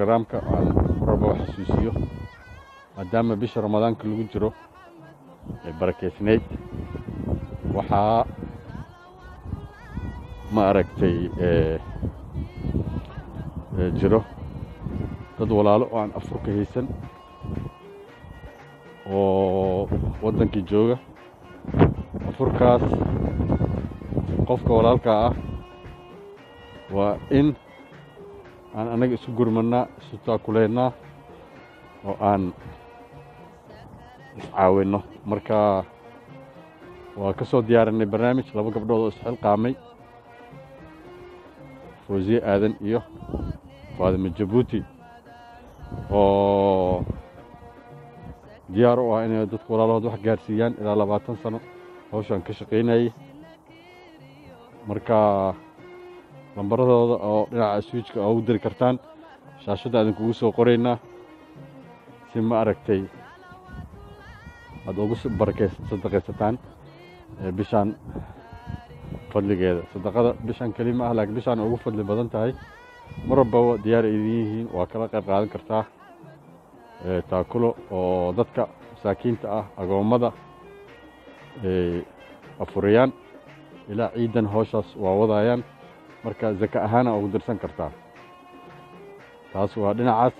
Programka aan rabo xasuusiyo maadaama bisha ramadaanka lagu jiro ee barakeysnayd waxaa ma aragtay ee ee jiro dad walaalo oo aan afurka haysan oo waddankii jooga. Afurkaas qofka walaalka ah waa in aan anaga isu gurmanaa isu taakuleynaa oo aan iscaawinno marka waa ka soo diyaarinay barnaamij laba gabdhood oo isxilqaamay fawziye aadan iyo faadimo jabuuti oo diyaar u ah inay dadka walaalahood wax gaarsiiyaan ilaa labaatan sano. Hawshaan ka shaqaynayay. Marka lambaradooda oo dhinaca swiijka oo ugu diri kartaan. Shaashadda idinkugu soo qoraynaa si ma aragtay aad ugu sadaqaysataan bishaan fadligeeda. Sadaqada bishaan keli ma ah laakiin bishaan ugu fadli badan tahay. Mar walbaba diyaar idin yihiin waa kala qayb qaadan kartaa taakulo oo dadka masaakiinta ah agoommada ay afurayaan. Ilaa ciidan hawshaas waa wadayaan marka zaka ahaana ugu dirsan kartaa. Taas waa dhinacaas